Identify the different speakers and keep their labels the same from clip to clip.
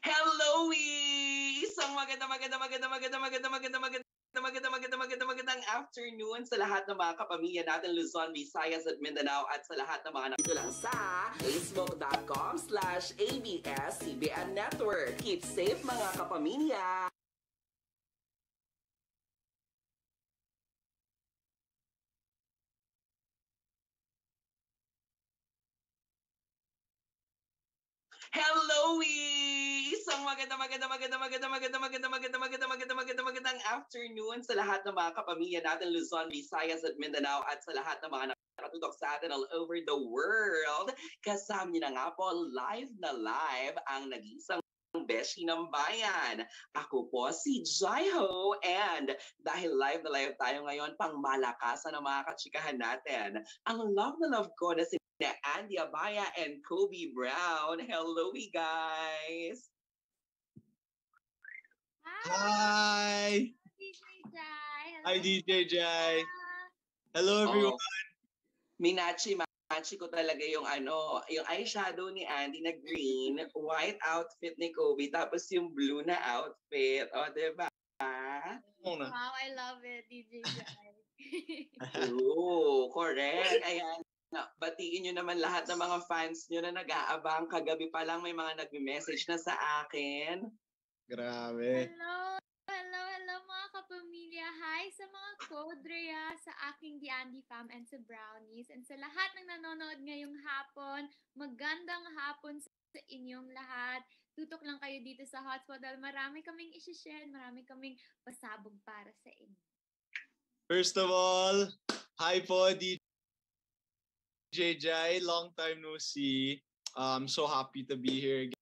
Speaker 1: Hello, Isang maganda, maganda, maganda, maganda, maganda, maganda, maganda, maganda, maganda, maganda, magandang afternoon sa lahat ng mga kapamilya natin Luzon, Visayas at Mindanao at sa lahat ng mga dito lang sa facebook.com slash ABS-CBN Network. Keep safe mga kapamilya! Hello, Isang maganda, maganda, maganda, maganda, maganda, maganda, maganda, maganda, maganda, maganda, magandang afternoon sa lahat ng mga kapamilya natin Luzon, Visayas at Mindanao at sa lahat ng mga nakatutok sa atin all over the world. Kasama niyo na nga po live na live ang nag-isang Beshi ng Bayan. Ako po si Jaiho and dahil live na live tayo ngayon pang malakasan ng mga katsikahan natin, ang love na love ko na si Andy Abaya and Kobe Brown. Hello, guys.
Speaker 2: Hi.
Speaker 3: DJ Jai.
Speaker 2: Hi, DJ Jai. Hello, everyone. Oh,
Speaker 1: minachi, matchy ko talaga yung ano, yung eyeshadow ni Andy na green, white outfit ni Kobe, tapos yung blue na outfit. O, oh, diba?
Speaker 3: Wow, I love it, DJ Jai.
Speaker 1: Oo, correct. Ayan. Na, batiin nyo naman lahat ng mga fans nyo na nag-aabang. Kagabi pa lang may mga nag-message na sa akin.
Speaker 2: Grabe.
Speaker 3: Hello! Hello, hello mga kapamilya. Hi sa mga Kodrea, sa aking The Andy fam and sa Brownies. And sa lahat ng nanonood ngayong hapon, magandang hapon sa inyong lahat. Tutok lang kayo dito sa hotspot dahil marami kaming isi-share, marami kaming pasabog para sa inyo.
Speaker 2: First of all, hi po, DJ JJ, long time no see. I'm so happy to be here again.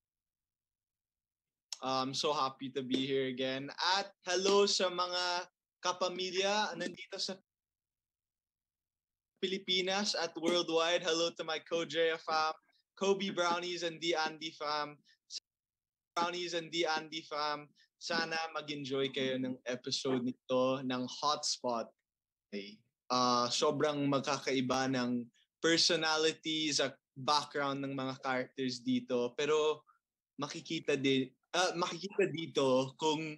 Speaker 2: I'm so happy to be here again. At hello sa mga kapamilya nandito sa Pilipinas at worldwide. Hello to my Kojaya fam, Kobe Brownies and the Andy fam. Brownies and the Andy fam. Sana mag-enjoy kayo ng episode nito ng Hotspot. Okay. Uh, sobrang magkakaiba ng personalities at background ng mga characters dito pero makikita din uh, makikita dito kung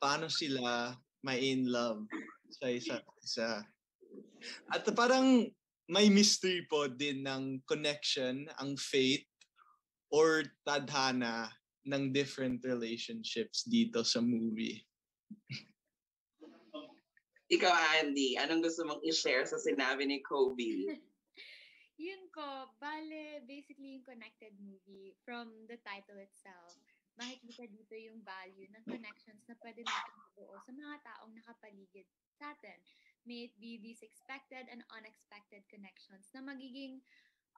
Speaker 2: paano sila may in love sa isa't isa. At parang may mystery po din ng connection, ang fate or tadhana ng different relationships dito sa movie.
Speaker 1: Ikaw, Andy, anong gusto mong i-share sa sinabi ni Kobe?
Speaker 3: Yun ko, bale, basically yung connected movie from the title itself. Makikita dito yung value ng connections na pwede natin mabuo sa mga taong nakapaligid sa atin. May it be these expected and unexpected connections na magiging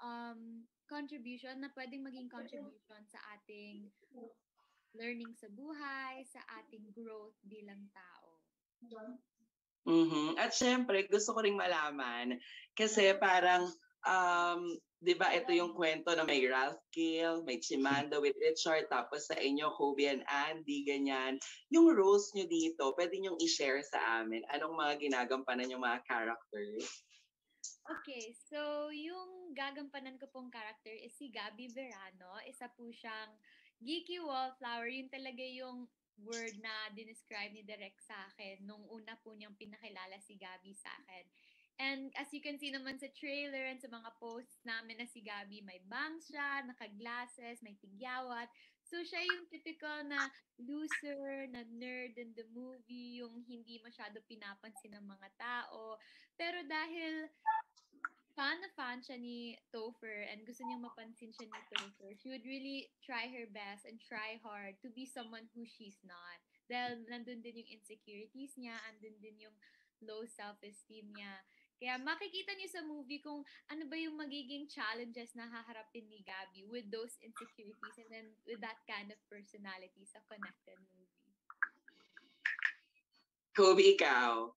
Speaker 3: um, contribution, na pwedeng maging contribution sa ating learning sa buhay, sa ating growth bilang tao.
Speaker 1: Mm-hmm. At syempre, gusto ko ring malaman, kasi parang um, di ba ito yung kwento na may Ralph Kill, may Chimanda with Richard, tapos sa inyo, Kobe and Andy, ganyan. Yung roles nyo dito, pwede nyo i-share sa amin. Anong mga ginagampanan yung mga characters?
Speaker 3: Okay, so yung gagampanan ko pong character is si Gabby Verano. Isa po siyang geeky wallflower. Yun talaga yung word na dinescribe ni Direk sa akin nung una po niyang pinakilala si Gabby sa akin. And as you can see naman sa trailer and sa mga posts namin na si Gabi, may bangs siya, naka-glasses, may tigyawat. So siya yung typical na loser, na nerd in the movie, yung hindi masyado pinapansin ng mga tao. Pero dahil fan na fan siya ni Topher and gusto niyang mapansin siya ni Topher, she would really try her best and try hard to be someone who she's not. Dahil nandun din yung insecurities niya, andun din yung low self-esteem niya. Kaya makikita niyo sa movie kung ano ba yung magiging challenges na haharapin ni Gabby with those insecurities and then with that kind of personality sa connected movie.
Speaker 1: Kobe, ikaw?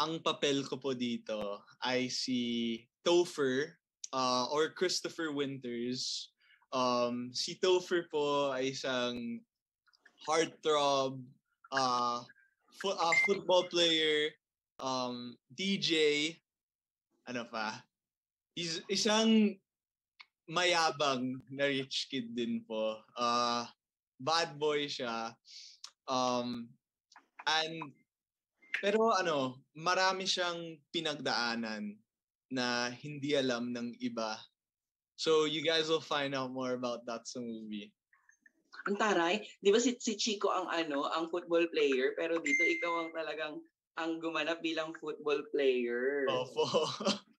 Speaker 2: Ang papel ko po dito ay si Topher uh, or Christopher Winters. Um, si Topher po ay isang heartthrob, uh, fo- uh, football player um, DJ, ano pa, is, isang mayabang na rich kid din po. Uh, bad boy siya. Um, and, pero ano, marami siyang pinagdaanan na hindi alam ng iba. So you guys will find out more about that sa movie.
Speaker 1: Ang taray, di ba si, si Chico ang ano, ang football player, pero dito ikaw ang talagang ang gumanap bilang football player.
Speaker 2: Opo.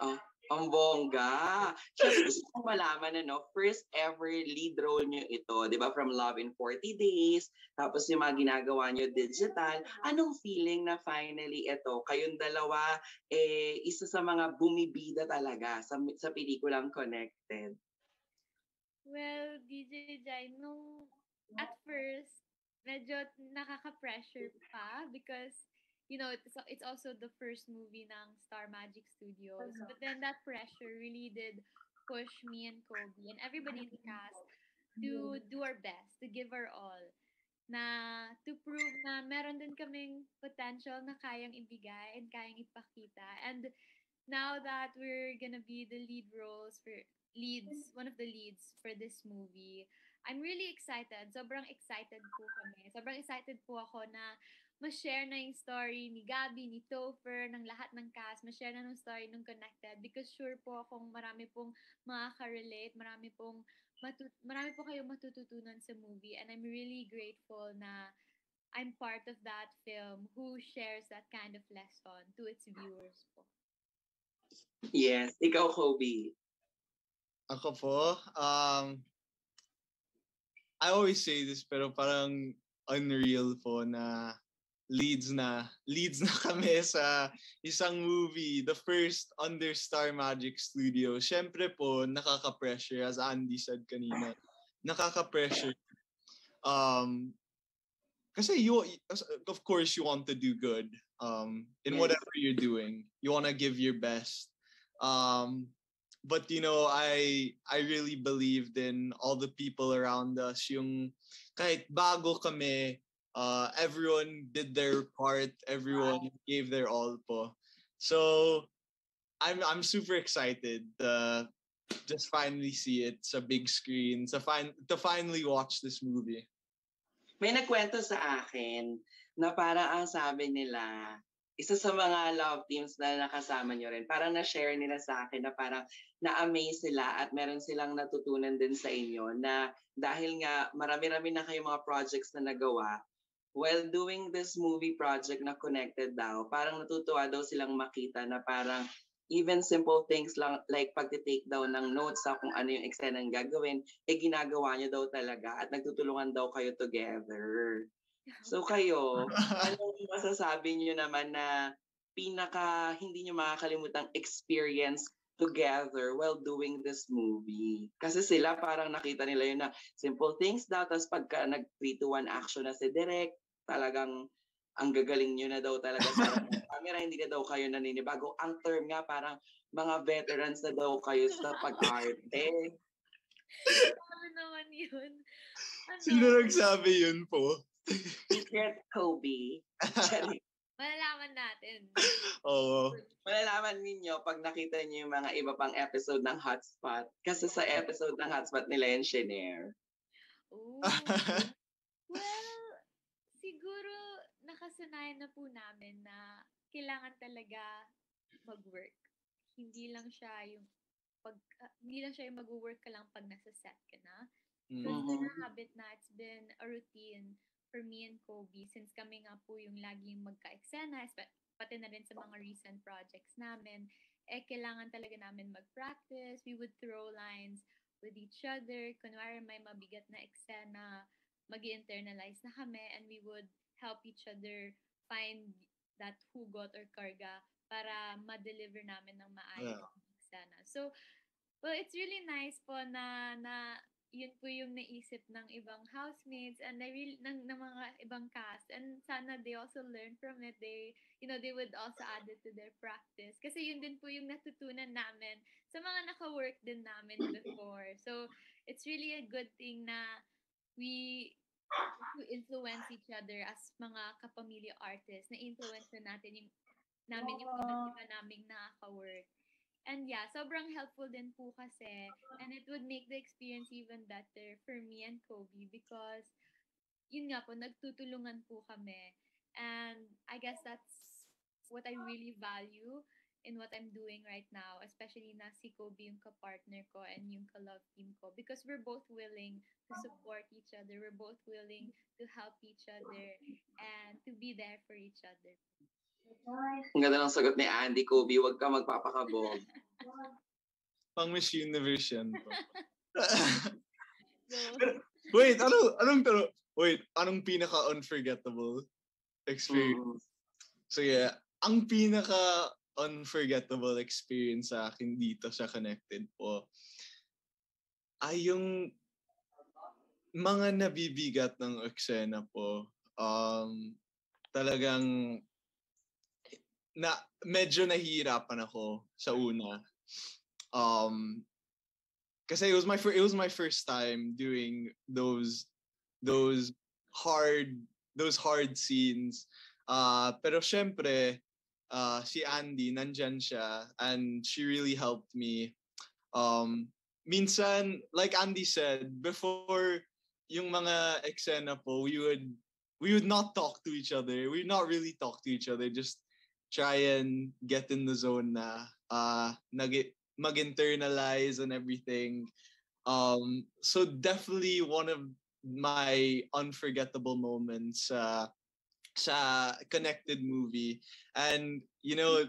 Speaker 1: Oh, ang bongga. Siyempre gusto kong malaman, ano, first ever lead role nyo ito, di ba? From Love in 40 Days, tapos yung mga ginagawa nyo digital. Anong feeling na finally ito, kayong dalawa, eh, isa sa mga bumibida talaga sa, sa pelikulang Connected?
Speaker 3: Well, DJ Jai, nung at first, medyo nakaka-pressure pa because, you know, it's, it's also the first movie ng Star Magic Studios. But then that pressure really did push me and Kobe and everybody in the cast to do our best, to give our all na to prove na meron din kaming potential na kayang ibigay and kayang ipakita. And now that we're gonna be the lead roles for leads, one of the leads for this movie, I'm really excited. Sobrang excited po kami. Sobrang excited po ako na ma-share na yung story ni Gabby, ni Topher, ng lahat ng cast, ma-share na ng story ng Connected because sure po akong marami pong makaka-relate, marami pong matu- marami po kayong matututunan sa movie and I'm really grateful na I'm part of that film who shares that kind of lesson to its viewers po.
Speaker 1: Yes, ikaw, Kobe.
Speaker 2: Ako po, um, I always say this pero parang unreal po na leads na leads na kami sa isang movie, the first under Star Magic Studio. Syempre po, nakaka-pressure as Andy said kanina. Nakaka-pressure. Um, kasi you, of course, you want to do good um, in whatever you're doing. You want to give your best. Um, but you know, I I really believed in all the people around us. Yung kahit bago kami, uh, everyone did their part. Everyone gave their all po. So I'm I'm super excited to just finally see it sa big screen. To fin- to finally watch this movie.
Speaker 1: May nagkwento sa akin na parang ang sabi nila, isa sa mga love teams na nakasama nyo rin, parang na-share nila sa akin na parang na-amaze sila at meron silang natutunan din sa inyo na dahil nga marami-rami na kayong mga projects na nagawa, while doing this movie project na connected daw, parang natutuwa daw silang makita na parang even simple things lang like pagte-take down ng notes sa kung ano yung eksena ang gagawin, eh ginagawa niyo daw talaga at nagtutulungan daw kayo together. So kayo, anong masasabi niyo naman na pinaka hindi niyo makakalimutang experience together while doing this movie? Kasi sila parang nakita nila yun na simple things daw, tapos pagka nag 3 to 1 action na si Direk, talagang ang gagaling nyo na daw talaga sa camera, hindi na daw kayo naninibago. Ang term nga parang mga veterans na daw kayo sa pag-arte.
Speaker 3: Ano naman yun? Ano?
Speaker 2: Sino nagsabi yun po?
Speaker 1: Secret Kobe.
Speaker 3: Malalaman natin.
Speaker 2: Oo.
Speaker 1: Malalaman ninyo pag nakita niyo yung mga iba pang episode ng Hotspot. Kasi sa episode ng Hotspot nila yan shinare.
Speaker 3: Ooh. well, siguro nakasanayan na po namin na kailangan talaga mag-work. Hindi lang siya yung pag ah, hindi lang siya yung mag-work ka lang pag nasa set ka na. So,
Speaker 2: Mm.
Speaker 3: it's been a habit na. It's been a routine for me and Kobe since kami nga po yung laging magka-eksena, pati na rin sa mga recent projects namin, eh kailangan talaga namin mag-practice. We would throw lines with each other. Kunwari may mabigat na eksena, mag internalize na kami and we would help each other find that hugot or karga para ma-deliver namin ng maayos
Speaker 2: Yeah.
Speaker 3: eksena. So, well, it's really nice po na, na yun po yung naisip ng ibang housemates and I really, ng, ng mga ibang cast. And sana they also learn from it. They, you know, they would also add it to their practice. Kasi yun din po yung natutunan namin sa mga naka-work din namin before. So, it's really a good thing na we to influence each other as mga kapamilya artists na influence na natin yung namin yung iba naming nakaka-work. And yeah, sobrang helpful din po kasi. And it would make the experience even better for me and Kobe because yun nga po, nagtutulungan po kami. And I guess that's what I really value in what I'm doing right now, especially na si Kobe yung ka-partner ko and yung ka-love team ko because we're both willing to support each other. We're both willing to help each other and to be there for each other.
Speaker 1: Ang ganda ng sagot ni Andy, Kobe, huwag ka magpapakabog.
Speaker 2: Pang Miss Universe yan. po.
Speaker 3: So,
Speaker 2: Wait, ano, anong tanong? Wait, anong pinaka-unforgettable experience?
Speaker 1: Mm.
Speaker 2: So yeah, ang pinaka unforgettable experience sa akin dito sa Connected po ay yung mga nabibigat ng eksena po. Um, talagang na medyo nahihirapan ako sa una. Um, kasi it was my fir- it was my first time doing those those hard those hard scenes. Uh, pero syempre, uh, si Andy, nandyan siya, and she really helped me. Um, minsan, like Andy said, before yung mga eksena po, we would we would not talk to each other. We would not really talk to each other. Just try and get in the zone na uh, nag mag-internalize and everything. Um, so definitely one of my unforgettable moments uh, sa connected movie. And, you know,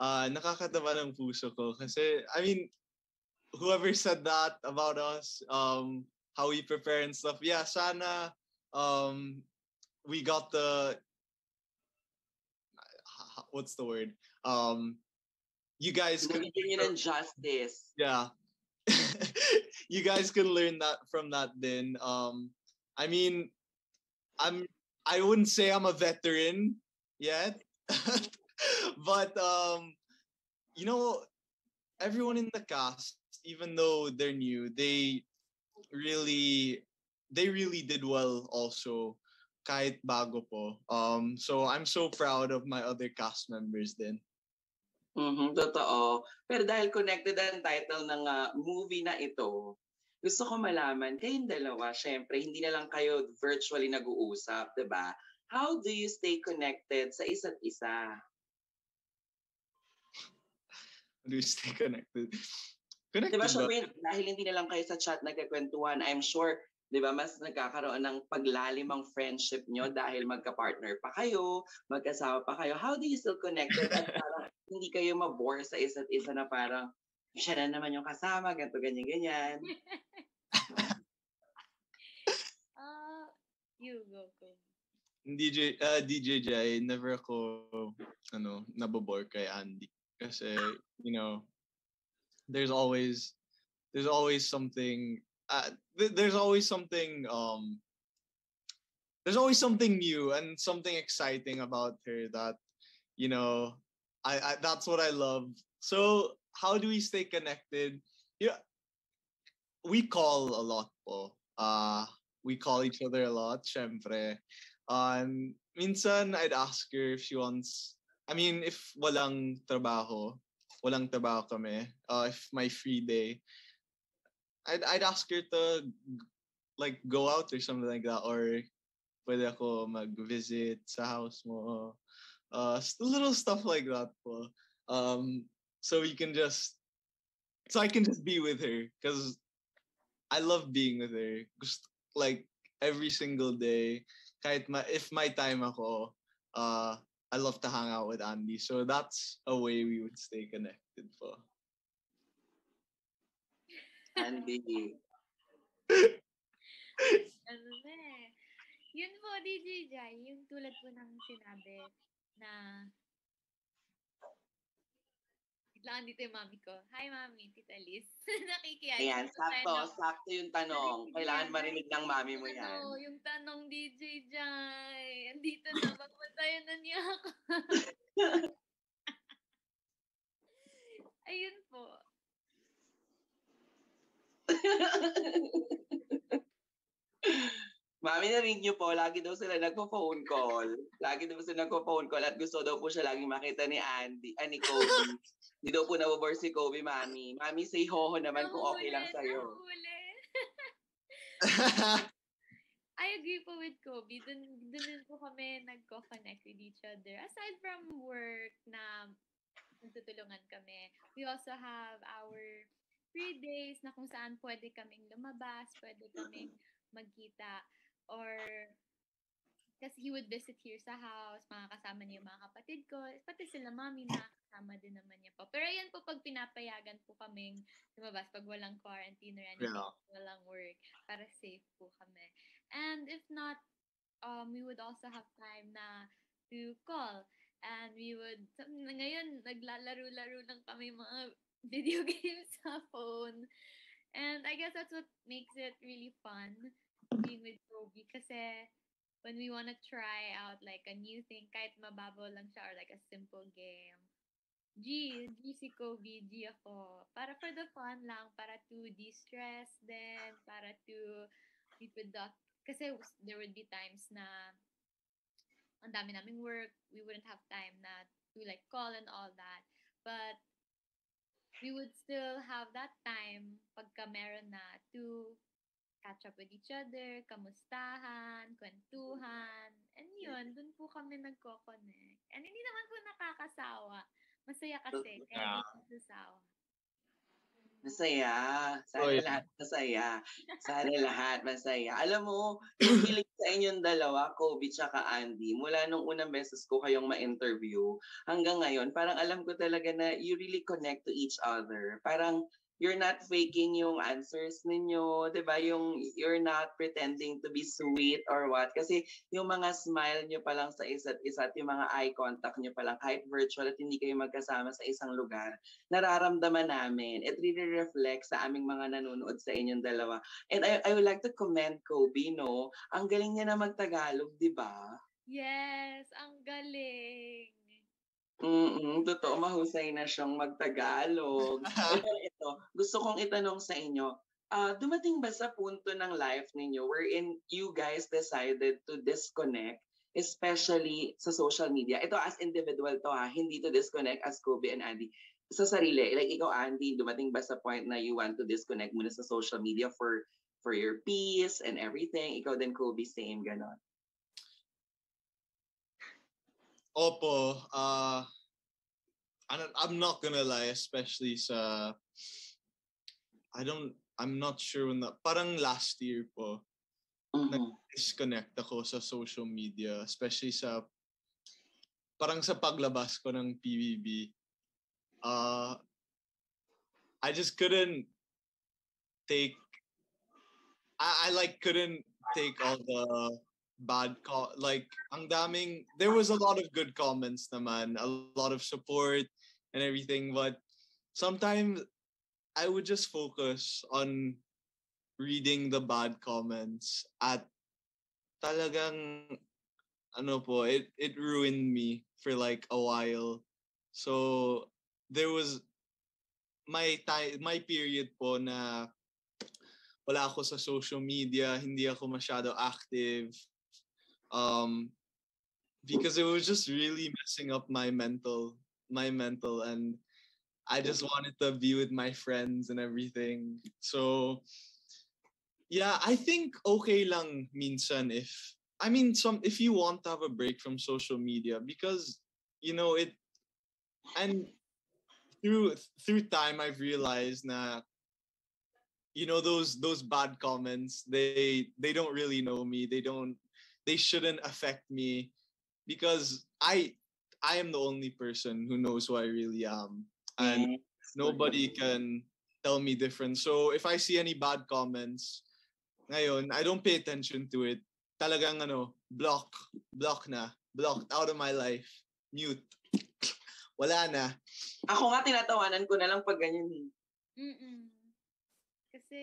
Speaker 2: uh, nakakatawa ng puso ko kasi, I mean, whoever said that about us, um, how we prepare and stuff, yeah, sana um, we got the, what's the word? Um, you guys could,
Speaker 1: Nabigyan niyo ng justice.
Speaker 2: yeah. you guys can learn that from that then. Um, I mean, I'm I wouldn't say I'm a veteran yet, but um, you know, everyone in the cast, even though they're new, they really they really did well also kahit bago po. Um, so I'm so proud of my other cast members then.
Speaker 1: Mhm, totoo. Pero dahil connected ang title ng ah, movie na ito, gusto ko malaman, kayong dalawa, syempre, hindi na lang kayo virtually nag-uusap, di ba? How do you stay connected sa isa't isa?
Speaker 2: Do you stay connected? Connected
Speaker 1: ba,
Speaker 2: ba?
Speaker 1: syempre, dahil hindi na lang kayo sa chat nagkakwentuhan, I'm sure, di ba, mas nagkakaroon ng paglalim ang friendship nyo dahil magka-partner pa kayo, magkasama pa kayo. How do you still connected at parang hindi kayo mabore sa isa't isa na parang, siya na naman yung kasama, ganito, ganyan, ganyan.
Speaker 3: uh, you go, go.
Speaker 2: DJ, uh, DJ Jai, never ako, ano, nabobore kay Andy. Kasi, you know, there's always, there's always something, uh, th- there's always something, um, there's always something new and something exciting about her that, you know, I, I that's what I love. So, how do we stay connected? Yeah, we call a lot po. Uh, we call each other a lot, syempre. Um, minsan I'd ask her if she wants, I mean, if walang trabaho, walang trabaho kami, uh, if my free day, I'd, I'd ask her to like go out or something like that or pwede ako mag-visit sa house mo. Uh, little stuff like that po. Um, so we can just, so I can just be with her because I love being with her. Just like every single day, kahit ma if my time ako, uh, I love to hang out with Andy. So that's a way we would stay connected po.
Speaker 1: Andy.
Speaker 3: Ano na eh. Yun po, DJ Jai, yung tulad po ng sinabi na Biglaan dito yung mami ko. Hi, mami, Tita Liz. Nakikiyan.
Speaker 1: Ayan, sakto, sakto yung tanong. Kailangan marinig ng mami mo yan.
Speaker 3: Ano, yung tanong DJ Jai. Andito na, magpatayan na niya ako. Ayun po.
Speaker 1: Mami, narinig niyo po, lagi daw sila nagpo-phone call. Lagi daw sila nagpo-phone call at gusto daw po siya laging makita ni Andy, ah, ni Kobe. Hindi daw po nabobore si Kobe, Mami. Mami, say ho naman kung okay lang sa'yo.
Speaker 3: I agree po with Kobe. Dun, dun din po kami nagko-connect with each other. Aside from work na nagtutulungan kami, we also have our free days na kung saan pwede kaming lumabas, pwede kaming magkita, or kasi he would visit here sa house, mga kasama niya yung mga kapatid ko, pati sila mami na kasama din naman niya po. Pero ayan po pag pinapayagan po kaming lumabas, pag walang quarantine or anything,
Speaker 2: Yeah.
Speaker 3: walang work, para safe po kami. And if not, um, we would also have time na to call. And we would, ngayon, naglalaro-laro lang kami mga video games sa phone. And I guess that's what makes it really fun being with Kobe kasi when we want to try out like a new thing, kahit mababaw lang siya or like a simple game, G, G si Kobe, G ako. Para for the fun lang, para to de-stress din, para to be productive. Kasi there would be times na ang dami naming work, we wouldn't have time na to like call and all that. But we would still have that time pagka meron na to catch up with each other, kamustahan, kwentuhan. And yun, dun po kami nagko-connect. And hindi naman po nakakasawa. Masaya kasi, kaya hindi nagsasawa.
Speaker 1: Masaya. Sana
Speaker 2: Oy.
Speaker 1: lahat masaya. Sana lahat masaya. Alam mo, yung feeling sa inyong dalawa, Kobe tsaka Andy, mula nung unang beses ko kayong ma-interview hanggang ngayon, parang alam ko talaga na you really connect to each other. Parang you're not faking yung answers ninyo, 'di ba? Yung you're not pretending to be sweet or what kasi yung mga smile nyo pa lang sa isa't isa at yung mga eye contact nyo pa lang kahit virtual at hindi kayo magkasama sa isang lugar, nararamdaman namin. It really reflects sa aming mga nanonood sa inyong dalawa. And I, I would like to commend Kobe, no? Ang galing niya na magtagalog, di ba?
Speaker 3: Yes, ang galing.
Speaker 1: Mm totoo, mahusay na siyang magtagalog. Pero ito, gusto kong itanong sa inyo, ah dumating ba sa punto ng life ninyo wherein you guys decided to disconnect, especially sa social media? Ito as individual to ha, hindi to disconnect as Kobe and Andy. Sa sarili, like ikaw Andy, dumating ba sa point na you want to disconnect muna sa social media for for your peace and everything? Ikaw din Kobe, same ganon.
Speaker 2: Opo, uh, I'm, I'm not gonna lie, especially sa, I don't, I'm not sure when that, parang last year po,
Speaker 1: Mhm.
Speaker 2: disconnect ako sa social media, especially sa, parang sa paglabas ko ng PBB. Uh, I just couldn't take, I, I like couldn't take all the bad co- like ang daming there was a lot of good comments naman a lot of support and everything but sometimes I would just focus on reading the bad comments at talagang ano po it it ruined me for like a while. So there was my time my period po na wala ako sa social media hindi ako masyado active um because it was just really messing up my mental my mental and I just wanted to be with my friends and everything. So yeah, I think okay lang minsan if I mean some if you want to have a break from social media because you know it and through through time I've realized na you know those those bad comments they they don't really know me they don't they shouldn't affect me because I I am the only person who knows who I really am and nobody can tell me different. So if I see any bad comments, ngayon, I don't pay attention to it. Talagang ano, block, block na, blocked out of my life, mute. Wala na.
Speaker 1: Ako nga tinatawanan ko na lang pag ganyan eh.
Speaker 3: Mm-mm. Kasi,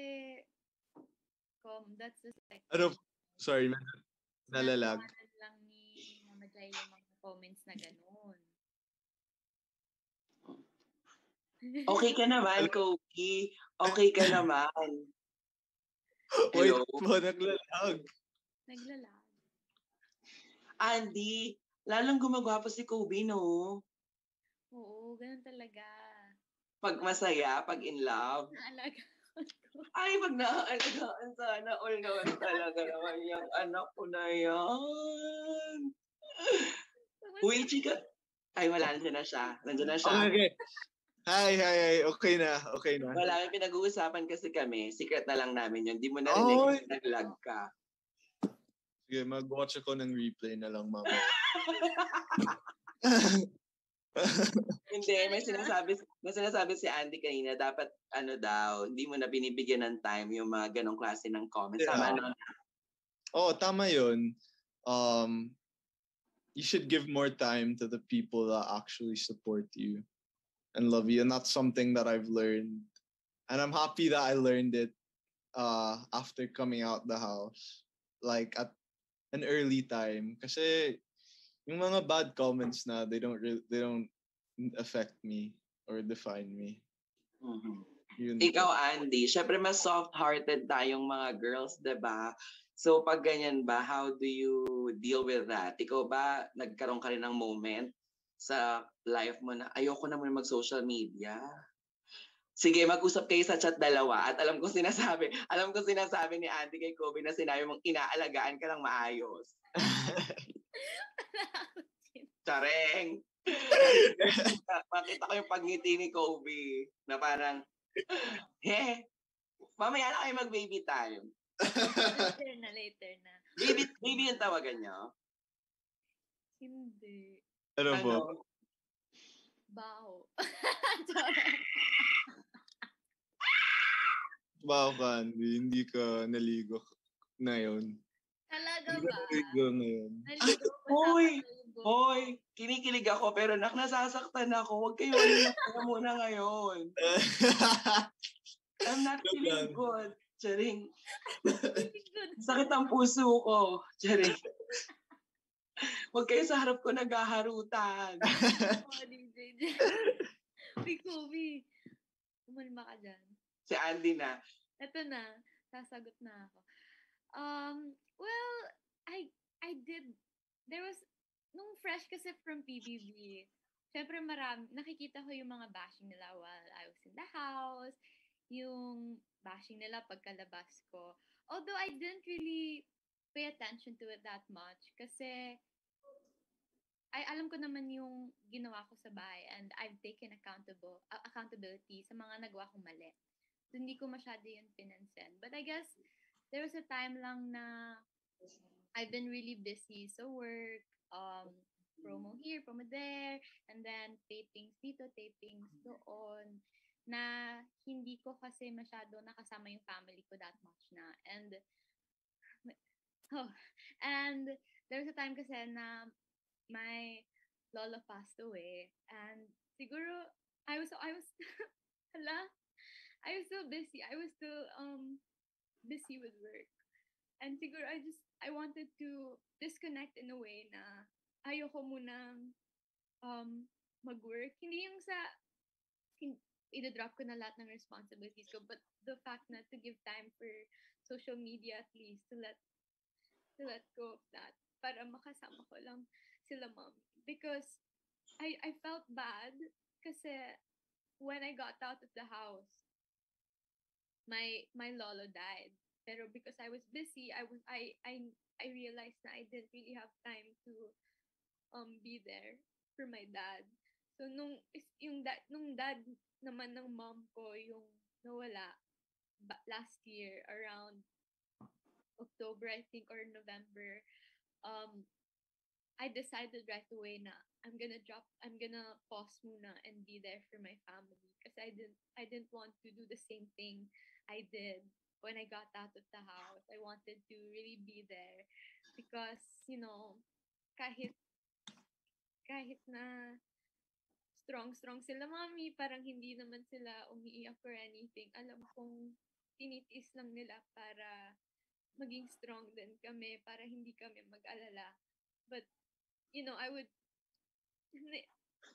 Speaker 3: com, that's just like,
Speaker 2: Ano, sorry, nal- nalalag.
Speaker 3: tinatawanan lang ni Mama Jai yung mga comments na ganun.
Speaker 1: Okay ka naman, Kobe. Okay ka naman.
Speaker 2: Wait po, naglalag.
Speaker 3: Naglalad.
Speaker 1: Andy, lalong gumagwapo si Kobe, no?
Speaker 3: Oo, ganun talaga.
Speaker 1: Pag masaya, pag in love.
Speaker 3: Naalaga.
Speaker 1: Ay, pag naaalagaan sana, all naman talaga naman yung anak ko na yan. Uy, chika. Ay, wala, nandiyan na siya. Nandiyan na siya.
Speaker 2: Okay. Hi, hi, hi. Okay na, okay na.
Speaker 1: Wala, may pinag-uusapan kasi kami. Secret na lang namin yun. Di mo na rin nag-lag ka.
Speaker 2: Sige, mag-watch ako ng replay na lang, mama.
Speaker 1: Hindi, may sinasabi, may sinasabi si Andy kanina, dapat ano daw, hindi mo na binibigyan ng time yung mga ganong klase ng comments.
Speaker 2: Yeah.
Speaker 1: Tama no?
Speaker 2: oh, tama yun. Um, you should give more time to the people that actually support you and love you. And that's something that I've learned. And I'm happy that I learned it uh, after coming out the house. Like at an early time. Kasi yung mga bad comments na they don't really, they don't affect me or define me.
Speaker 1: Mhm.
Speaker 2: Yun.
Speaker 1: Ikaw, Andy, syempre mas soft-hearted tayong mga girls, 'di ba? So pag ganyan ba, how do you deal with that? Ikaw ba, nagkaroon ka rin ng moment sa life mo na ayoko na muna mag-social media? Sige, mag-usap kayo sa chat dalawa at alam ko sinasabi, alam ko sinasabi ni Andy kay Kobe na sinabi mong inaalagaan ka ng maayos. Chareng! Makita ko yung pagngiti ni Kobe na parang, eh, mamaya na kayo mag-baby time.
Speaker 3: later na, later na.
Speaker 1: Baby, baby yung tawagan niyo?
Speaker 3: Hindi.
Speaker 2: ano po?
Speaker 3: Bao.
Speaker 2: Wow, Candy, hindi ka naligo na yun.
Speaker 3: Talaga ba?
Speaker 2: naligo ngayon.
Speaker 3: Naligo
Speaker 1: Hoy! Hoy, kinikilig ako pero nak nasasaktan ako. Huwag kayo na muna ngayon. I'm not feeling good. Charing. Sakit ang puso ko. Charing. Huwag kayo sa harap ko naghaharutan.
Speaker 3: Oh, DJ. Uy, Kobe. Umalma ka dyan.
Speaker 1: Si Andy na.
Speaker 3: Ito na. Sasagot na ako. Um, well, I I did, there was, nung fresh kasi from PBB, syempre marami, nakikita ko yung mga bashing nila while I was in the house, yung bashing nila pagkalabas ko. Although I didn't really pay attention to it that much kasi ay alam ko naman yung ginawa ko sa bahay and I've taken accountable uh, accountability sa mga nagawa kong mali. So, hindi ko masyado yun pinansin. But I guess there was a time lang na I've been really busy sa work, um, promo here, promo there, and then tapings dito, tapings doon, na hindi ko kasi masyado nakasama yung family ko that much na. And, oh, and there was a time kasi na my lola passed away, and siguro, I was, I was, hala, I was still busy. I was still um busy with work. And siguro I just I wanted to disconnect in a way na ayoko munang um mag-work. Hindi yung sa i-drop ko na lahat ng responsibilities ko, but the fact na to give time for social media at least to let to let go of that para makasama ko lang sila mom because I I felt bad kasi when I got out of the house my my lolo died. Pero because I was busy, I was I I I realized na I didn't really have time to um be there for my dad. So nung yung dad nung dad naman ng mom ko yung nawala last year around October I think or November um I decided right away na I'm gonna drop I'm gonna pause muna and be there for my family because I didn't I didn't want to do the same thing I did when I got out of the house. I wanted to really be there because, you know, kahit kahit na strong-strong sila mami, parang hindi naman sila umiiyak or anything. Alam kong tinitiis lang nila para maging strong din kami, para hindi kami mag-alala. But, you know, I would,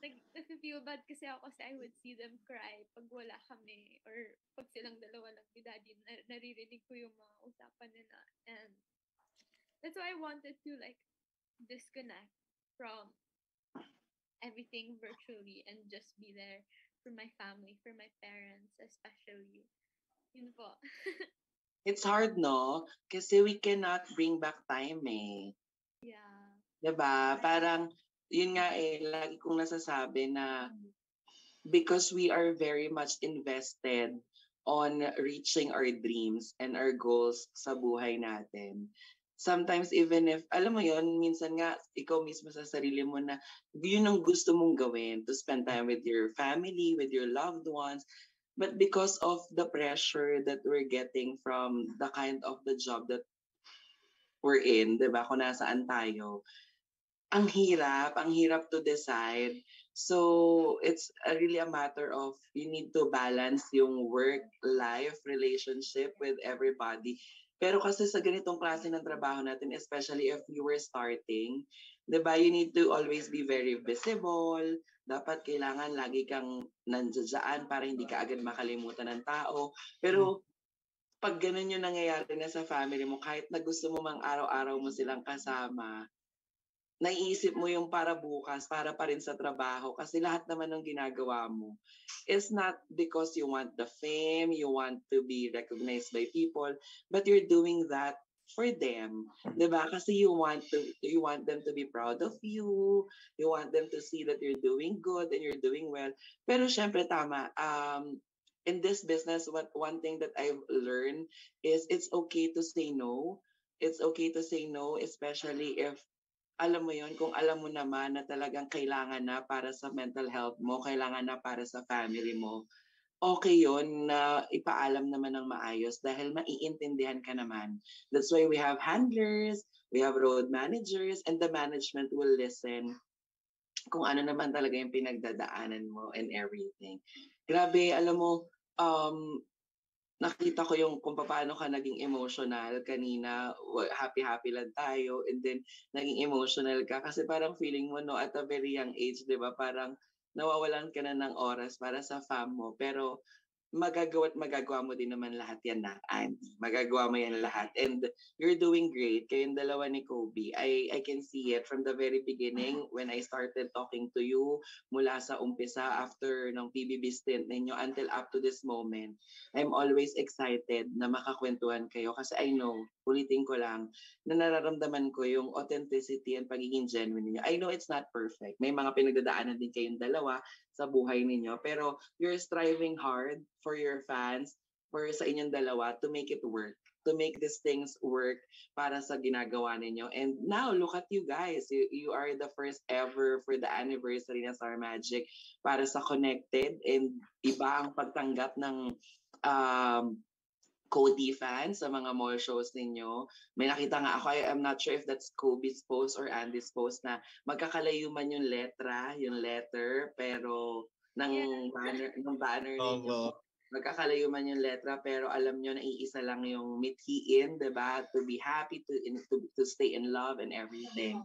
Speaker 3: nag-feel bad kasi ako kasi I would see them cry pag wala kami or pag silang dalawa lang ni daddy, na, naririnig ko yung mga usapan nila and that's why I wanted to like disconnect from everything virtually and just be there for my family, for my parents especially. Yun po.
Speaker 1: It's hard, no? Kasi we cannot bring back time eh.
Speaker 3: yeah.
Speaker 1: 'Di ba? Parang, yun nga eh, lagi kong nasasabi na because we are very much invested on reaching our dreams and our goals sa buhay natin. Sometimes even if, alam mo yon minsan nga, ikaw mismo sa sarili mo na yun ang gusto mong gawin, to spend time with your family, with your loved ones, but because of the pressure that we're getting from the kind of the job that we're in, di ba, kung nasaan tayo, ang hirap, ang hirap to decide. So, it's really a matter of you need to balance yung work-life relationship with everybody. Pero kasi sa ganitong klase ng trabaho natin, especially if you were starting, 'di ba, you need to always be very visible. Dapat kailangan lagi kang nandiyan para hindi ka agad makalimutan ng tao. Pero pag ganun yung nangyayari na sa family mo, kahit na gusto mo mang araw-araw mo silang kasama, naiisip mo yung para bukas, para pa rin sa trabaho. Kasi lahat naman ng ginagawa mo is not because you want the fame, you want to be recognized by people, but you're doing that for them. 'Di ba? Kasi you want to you want them to be proud of you. You want them to see that you're doing good and you're doing well. Pero syempre tama, um in this business what one thing that I've learned is it's okay to say no. It's okay to say no especially if alam mo yon kung alam mo naman na talagang kailangan na para sa mental health mo, kailangan na para sa family mo, okay yon na ipaalam naman ng maayos dahil maiintindihan ka naman. That's why we have handlers, we have road managers, and the management will listen kung ano naman talaga yung pinagdadaanan mo and everything. Grabe, alam mo, um, nakita ko yung kung paano ka naging emotional kanina, happy-happy lang tayo, and then naging emotional ka kasi parang feeling mo no at a very young age, 'di ba? Parang nawawalan ka na ng oras para sa fam mo, pero magagawa at magagawa mo din naman lahat yan na, Andy. Magagawa mo yan lahat. And you're doing great. Kayong dalawa ni Kobe. I, I can see it from the very beginning when I started talking to you mula sa umpisa after ng PBB stint ninyo until up to this moment. I'm always excited na makakwentuhan kayo kasi I know, ulitin ko lang, na nararamdaman ko yung authenticity and pagiging genuine ninyo. I know it's not perfect. May mga pinagdadaanan din kayong dalawa sa buhay ninyo. Pero you're striving hard for your fans, for sa inyong dalawa to make it work to make these things work para sa ginagawa ninyo. And now, look at you guys. You, you are the first ever for the anniversary ng Star Magic para sa Connected. And iba ang pagtanggap ng um, Cody fans sa mga mall shows ninyo. May nakita nga ako, I am not sure if that's Kobe's post or Andy's post na magkakalayo man yung letra, yung letter, pero ng
Speaker 3: Yeah.
Speaker 1: banner, ng banner ninyo.
Speaker 2: Opo.
Speaker 1: Magkakalayo man yung letra, pero alam nyo na iisa lang yung mithiin, di ba? To be happy, to, in, to, to stay in love and everything.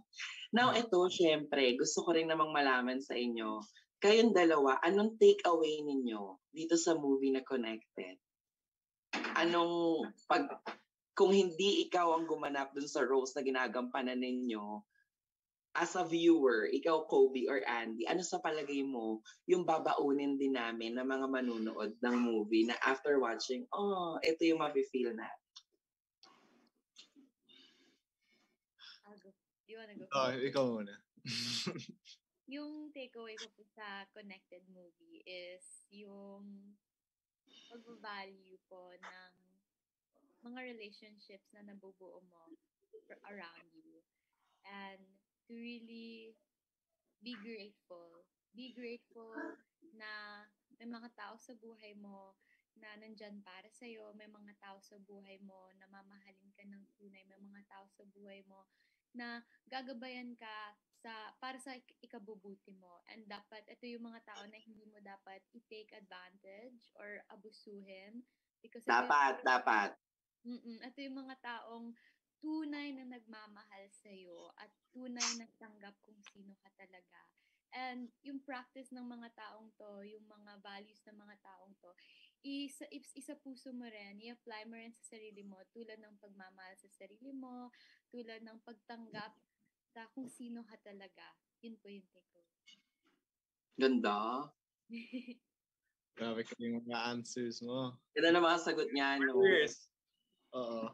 Speaker 1: Now, ito, syempre, gusto ko rin namang malaman sa inyo, kayong dalawa, anong take away ninyo dito sa movie na Connected? Anong pag kung hindi ikaw ang gumanap dun sa roles na ginagampanan ninyo, as a viewer, ikaw Kobe or Andy, ano sa palagay mo yung babaunin din namin ng mga manunood ng movie na after watching, oh, ito yung mafe-feel na.
Speaker 3: I'll go. You wanna go?
Speaker 2: Oh, ikaw muna.
Speaker 3: yung takeaway ko po sa connected movie is yung pag-value po ng mga relationships na nabubuo mo around you. And to really be grateful. Be grateful na may mga tao sa buhay mo na nandyan para sa'yo. May mga tao sa buhay mo na mamahalin ka ng tunay. May mga tao sa buhay mo na gagabayan ka sa para sa ik- ikabubuti mo. And dapat ito yung mga tao na hindi mo dapat i-take advantage or abusuhin because ito yung-
Speaker 1: Dapat, dapat.
Speaker 3: Mm-mm. Ito yung mga taong tunay na nagmamahal sa'yo at tunay na tanggap kung sino ka talaga. And yung practice ng mga taong to, yung mga values ng mga taong to, isa, is, isa puso mo rin, i-apply mo rin sa sarili mo, tulad ng pagmamahal sa sarili mo, tulad ng pagtanggap sa kung sino ka talaga. Yun po yung take
Speaker 1: Ganda.
Speaker 2: Grabe ka yung mga answers mo.
Speaker 1: Ganda na mga sagot niya, no?
Speaker 2: Cheers! Oo.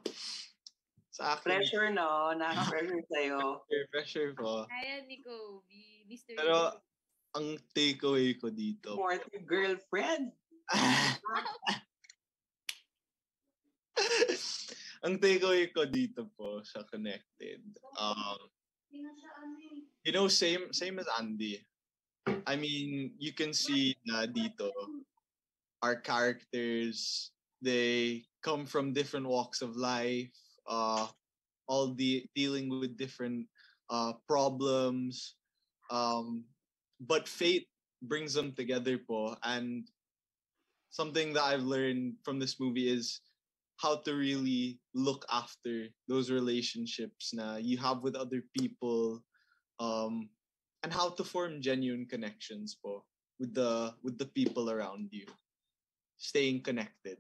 Speaker 2: Sa akin,
Speaker 1: Pressure, no? Nakaka-pressure sa'yo.
Speaker 2: pressure, pressure po.
Speaker 3: Kaya ni Kobe, Mr.
Speaker 2: Pero, ang takeaway ko dito.
Speaker 1: Supportive girlfriend.
Speaker 2: ang takeaway ko dito po sa Connected. Um, you know, same same as Andy. I mean, you can see na dito, our characters, they come from different walks of life, uh, all the dealing with different uh, problems, um, but fate brings them together po. And something that I've learned from this movie is how to really look after those relationships na you have with other people um, and how to form genuine connections po with the with the people around you staying connected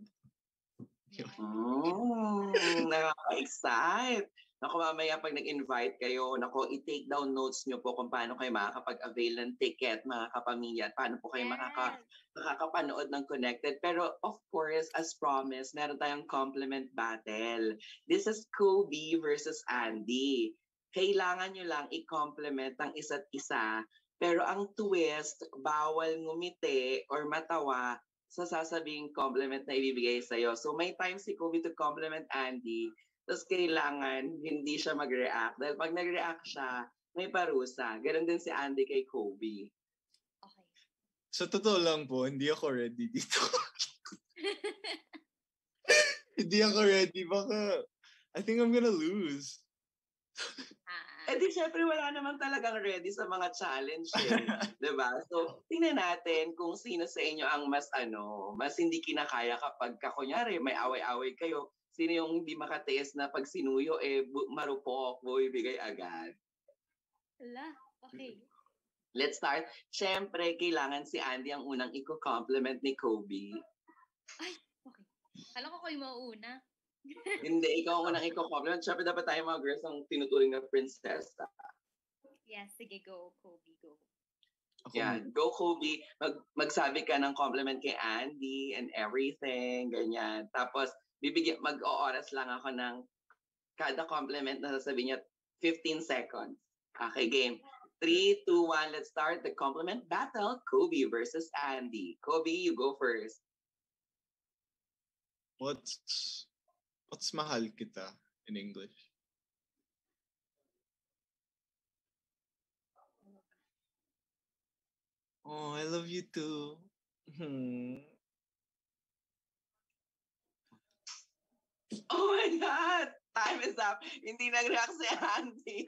Speaker 1: Mm, nakaka-excite. Naku, mamaya pag nag-invite kayo, naku, i-take down notes nyo po kung paano kayo makakapag-avail ng ticket, mga kapamilya, at paano po kayo makaka makakapanood ng Connected. Pero of course, as promised, meron tayong compliment battle. This is Kobe versus Andy. Kailangan nyo lang i-compliment ang isa't isa. Pero ang twist, bawal ngumiti or matawa sa sasabing compliment na ibibigay sa'yo. So may time si Kobe to compliment Andy. Tapos kailangan hindi siya mag-react. Dahil pag nag-react siya, may parusa. Ganon din si Andy kay Kobe.
Speaker 3: Okay.
Speaker 2: sa totoo lang po hindi ako ready dito hindi ako ready baka I think I'm gonna lose
Speaker 3: Ah,
Speaker 1: Eh di syempre wala naman talagang ready sa mga challenge eh. 'di ba? So tingnan natin kung sino sa inyo ang mas ano, mas hindi kinakaya kapag ka, kunyari may away-away kayo. Sino yung hindi makatiis na pag sinuyo eh bu- marupok, bibigay agad.
Speaker 3: Wala. Okay.
Speaker 1: Let's start. Syempre, kailangan si Andy ang unang i-compliment ni Kobe.
Speaker 3: Okay. Alam ko yung mauuna.
Speaker 1: Hindi, ikaw ang unang i-compliment. Syempre, dapat tayo mga girls ang tinuturing na prinsesa.
Speaker 3: Yes, sige, go, Kobe, go.
Speaker 2: ako
Speaker 1: Yan. Go, Kobe. Mag, magsabi ka ng compliment kay Andy and everything, ganyan. Tapos, bibigyan, mag-ooras lang ako ng kada compliment na sasabihin niya, 15 seconds. Okay, game. 3, 2, 1, let's start the compliment battle. Kobe versus Andy. Kobe, you go first.
Speaker 2: what's what's mahal kita in English Oh, I love you too. Hmm.
Speaker 1: Oh my God! Time is up. Hindi nag-react si Andy.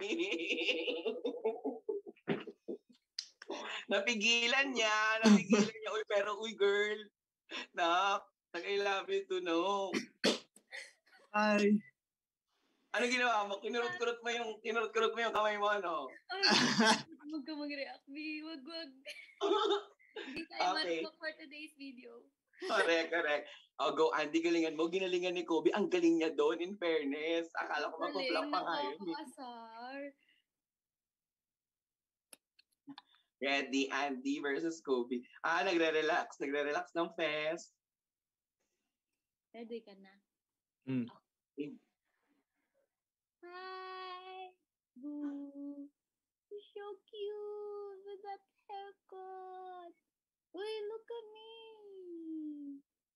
Speaker 1: Napigilan niya. Napigilan niya. Uy, pero uy, girl. Nak, nag-I love you to no.
Speaker 2: Hi.
Speaker 1: Ano ginawa mo? Kinurot-kurot mo yung, kinurot-kurot mo yung kamay mo, ano?
Speaker 3: Huwag ka mag-react, B. Wag, wag. Hindi tayo
Speaker 1: Okay.
Speaker 3: marunong for today's video.
Speaker 1: correct, correct. O, go, Andy, galingan mo. Ginalingan ni Kobe. Ang galing niya doon, in fairness. Akala ko magpa-flop pa nga yun. eh. Ready, Andy versus Kobe. Ah, nagre-relax. Nagre-relax ng fest.
Speaker 3: Ready ka na?
Speaker 2: Mm.
Speaker 3: Hi, boo. You're so cute with that haircut. Uy, look at me.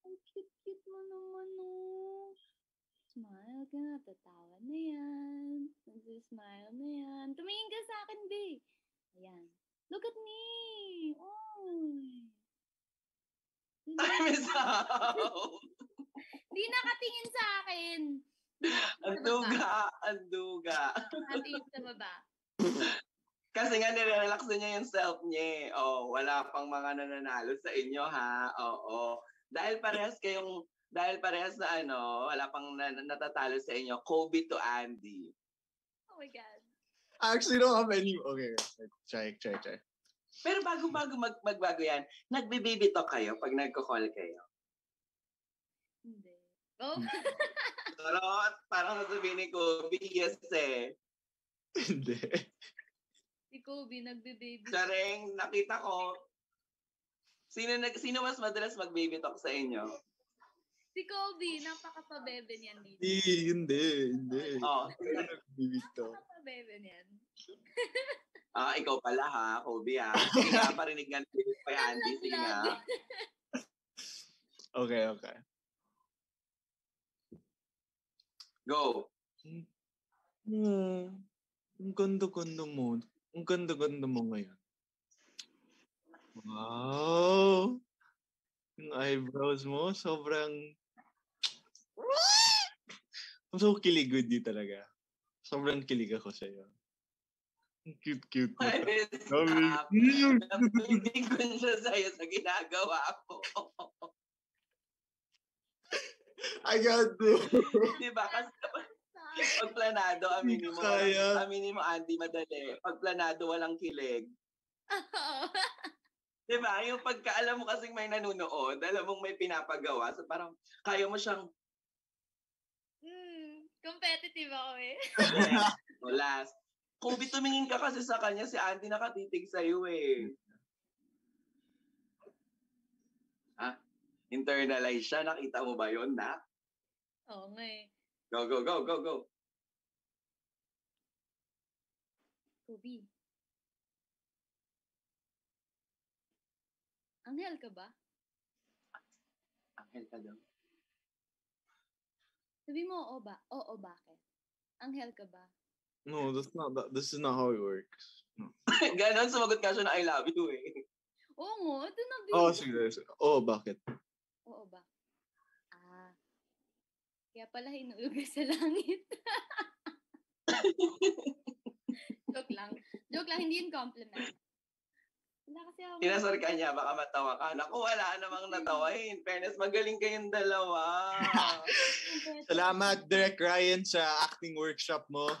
Speaker 3: Ang cute-cute mo naman, oh. Smile ka na, tatawa na yan. Nag-smile na yan. Tumingin ka sa akin, be. Ayan. Look at me. Oy.
Speaker 1: Is up.
Speaker 3: Di nakatingin sa akin.
Speaker 1: Ang duga, ang duga.
Speaker 3: Nakatingin sa baba.
Speaker 1: Kasi nga nire-relax na niya yung self niya. eh. Oh, wala pang mga nananalo sa inyo ha. Oo. Dahil parehas kayong dahil parehas na ano, wala pang na, natatalo sa inyo. Kobe to Andy.
Speaker 3: Oh my God.
Speaker 2: I actually don't have any. Okay, try, try, try.
Speaker 1: Pero bago-bago mag magbago yan, nagbe-baby talk kayo pag nagko-call kayo.
Speaker 3: Hindi. Oh,
Speaker 1: Pero parang sasabihin ni Kobe, yes eh.
Speaker 2: Hindi.
Speaker 3: si Kobe nagbe-baby.
Speaker 1: Charing, nakita ko. Sino, nag, sino mas madalas mag-baby talk sa inyo?
Speaker 3: Si Kobe, napaka-pabebe niyan dito.
Speaker 2: Hindi, hindi, hindi.
Speaker 1: Oh.
Speaker 2: Bibito.
Speaker 3: Napaka-pabebe niyan.
Speaker 1: Ah, ikaw pala ha, Kobe ha. Sige nga, parinig nga ni Kuya Andy. Sige nga.
Speaker 2: Okay, okay.
Speaker 1: Go.
Speaker 2: Hmm. Ang ganda-ganda mo. Ang ganda-ganda mo ngayon. Wow! Yung eyebrows mo, sobrang... So kilig with you talaga. Sobrang kilig ako sa'yo. Ang cute-cute mo.
Speaker 1: Ay, stop. Napitig ko siya sa'yo sa ginagawa ko.
Speaker 2: I got to.
Speaker 1: Di ba? Kasi pag planado, aminin mo,
Speaker 2: Kaya.
Speaker 1: aminin mo, Andy, madali. Pag planado, walang kilig.
Speaker 3: Oo.
Speaker 1: Di ba? Yung pagka alam mo kasing may nanonood, alam mong may pinapagawa, so parang kaya mo siyang,
Speaker 3: Hmm, competitive ako eh.
Speaker 1: no, last. Kobe, tumingin ka kasi sa kanya, si Andy nakatitig sa'yo eh. Ha? Internalize siya, nakita mo ba yun, na?
Speaker 3: Oo nga eh.
Speaker 1: Go, go, go, go, go.
Speaker 3: Kobe. Anghel ka ba?
Speaker 1: Angel ka daw.
Speaker 3: Sabi mo, oo ba? Oo, bakit? Anghel ka ba?
Speaker 2: No, that's not that. This is not how it works.
Speaker 1: Ganon, sumagot ka siya na I love you eh.
Speaker 3: Oo nga, ito na
Speaker 2: Oh, sige. sige. Oh, bakit?
Speaker 3: Oo ba? Ah. Kaya pala hinulog sa langit. Joke lang. Joke lang, hindi yun compliment. Wala kasi ako.
Speaker 1: Inasar ka niya, baka matawa ka. Naku, wala namang natawa eh. In fairness, magaling kayong dalawa.
Speaker 2: Salamat, Direk Ryan, sa acting workshop mo.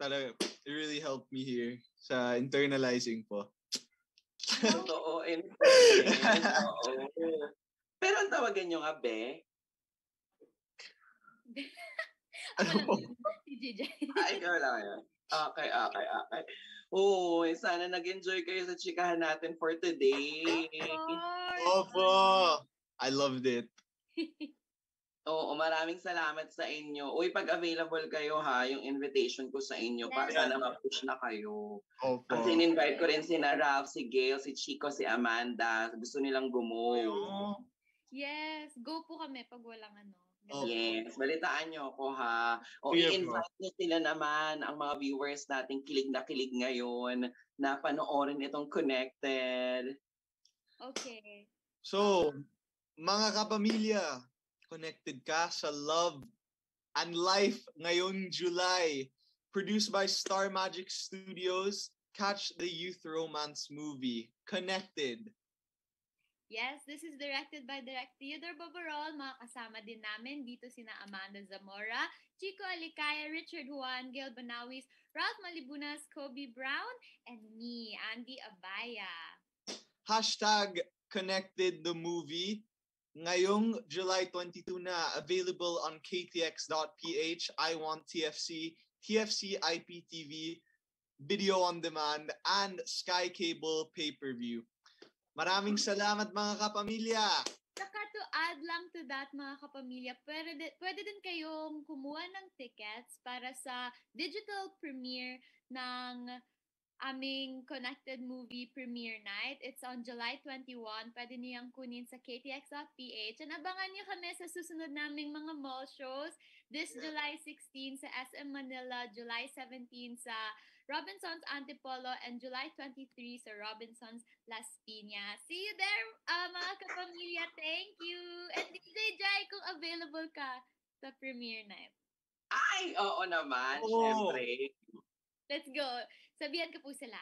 Speaker 2: Talaga, it really helped me here sa internalizing po.
Speaker 1: Totoo, in. Pero ang tawagan niyo nga, Be?
Speaker 3: Yun, si.
Speaker 1: Ay, ikaw lang yun. Okay, okay, okay. Oo, eh, sana nag-enjoy kayo sa chikahan natin for today.
Speaker 2: Opo! I loved it.
Speaker 1: Oo, maraming salamat sa inyo. Uy, pag available kayo ha, yung invitation ko sa inyo, pa, sana ma-push na kayo.
Speaker 2: Opo.
Speaker 1: Kasi in-invite ko rin si Ralph, si Gail, si Chico, si Amanda. Gusto nilang gumo.
Speaker 3: Yes, go po kami pag walang ano.
Speaker 2: Opo.
Speaker 1: Yes, balitaan niyo ako ha. O
Speaker 2: po.
Speaker 1: i-invite niyo sila naman, ang mga viewers natin kilig na kilig ngayon, na panoorin itong Connected.
Speaker 3: Okay.
Speaker 2: So, mga kapamilya, connected ka sa love and life ngayong July. Produced by Star Magic Studios, catch the youth romance movie, Connected.
Speaker 3: Yes, this is directed by Direct Theodore Boborol. Mga kasama din namin dito sina Amanda Zamora, Chico Alicaya, Richard Juan, Gail Banawis, Ralph Malibunas, Kobe Brown, and me, Andy Abaya.
Speaker 2: Hashtag Connected the Movie. Ngayong July 22 na, available on ktx.ph, I Want TFC, TFC IPTV, Video on Demand, and Sky Cable Pay-Per-View. Maraming salamat mga kapamilya!
Speaker 3: Saka to add lang to that mga kapamilya, pwede, pwede din kayong kumuha ng tickets para sa digital premiere ng aming Connected Movie Premiere Night. It's on July 21. Pwede niyang kunin sa ktx.ph. And abangan niyo kami sa susunod naming mga mall shows. This July 16 sa SM Manila, July 17 sa Robinson's Antipolo, and July 23 sa Robinson's Las Piñas. See you there, uh, mga kapamilya. Thank you. And DJ Jai, kung available ka sa premiere night.
Speaker 1: Ay, oo naman,
Speaker 2: Oo.
Speaker 1: syempre.
Speaker 3: Let's go. Sabihan ka po sila.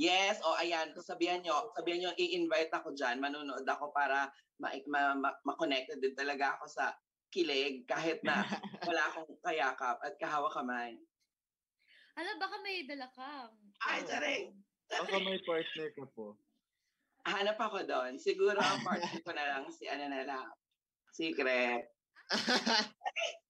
Speaker 1: Yes, o ayan, so sabihan nyo, sabihan nyo, i-invite ako dyan, manonood ako para ma- ma- ma- ma-connected din talaga ako sa kilig kahit na wala akong kayakap at kahawa kamay.
Speaker 3: Hala, baka may dala ka.
Speaker 1: Ay, charing!
Speaker 2: Baka may partner ka po.
Speaker 1: Hanap ako doon. Siguro ang partner ko na lang si ano na lang. Secret.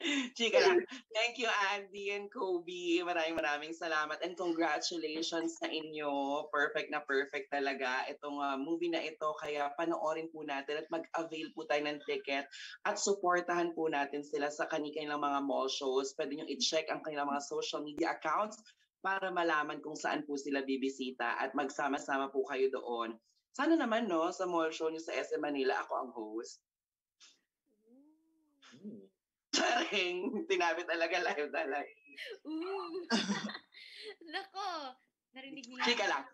Speaker 1: Chika lang. Thank you, Andy and Kobe. Maraming maraming salamat and congratulations sa inyo. Perfect na perfect talaga itong uh, movie na ito. Kaya panoorin po natin at mag-avail po tayo ng ticket at supportahan po natin sila sa kanilang mga mall shows. Pwede nyo i-check ang kanilang mga social media accounts para malaman kung saan po sila bibisita at magsama-sama po kayo doon. Sana naman no, sa mall show nyo sa SM Manila, ako ang host. Charing, tinabi talaga live na live.
Speaker 3: Ooh. Nako, narinig nila.
Speaker 1: Chika lang.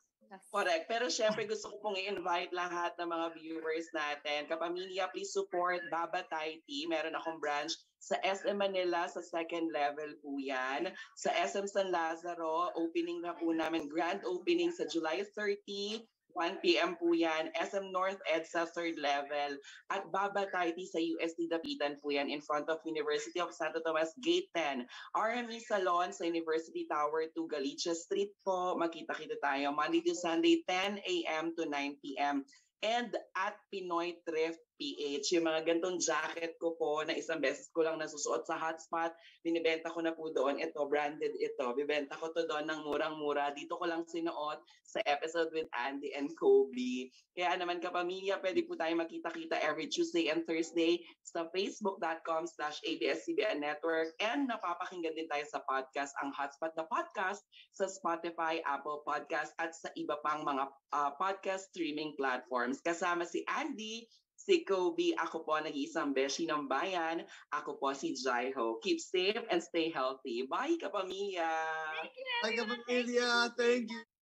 Speaker 1: Correct. Pero syempre gusto ko pong i-invite lahat ng mga viewers natin. Kapamilya, please support Baba Thai Tea. Meron akong branch sa SM Manila sa second level po yan. Sa SM San Lazaro, opening na po namin, grand opening sa July 30 1 p.m. po yan. SM North EDSA third level. At Baba Taiti sa UST Dapitan po yan in front of University of Santo Tomas Gate 10. RME Salon sa University Tower 2 Galicia Street po. Makita-kita tayo Monday to Sunday 10 a.m. to 9 p.m. And at Pinoy Thrift PH. Yung mga gantong jacket ko po na isang beses ko lang nasusuot sa hotspot, binibenta ko na po doon. Ito, branded ito. Bibenta ko to doon ng murang-mura. Dito ko lang sinuot sa episode with Andy and Kobe. Kaya naman kapamilya, pwede po tayo makita-kita every Tuesday and Thursday sa facebook.com slash ABS-CBN Network and napapakinggan din tayo sa podcast, ang Hotspot na podcast sa Spotify, Apple Podcast at sa iba pang mga uh, podcast streaming platforms. Kasama si Andy, si Kobe. Ako po nag-iisang beshi ng bayan. Ako po si Jaiho. Keep safe and stay healthy. Bye, kapamilya!
Speaker 3: Thank you, everyone.
Speaker 2: kapamilya. Thank you.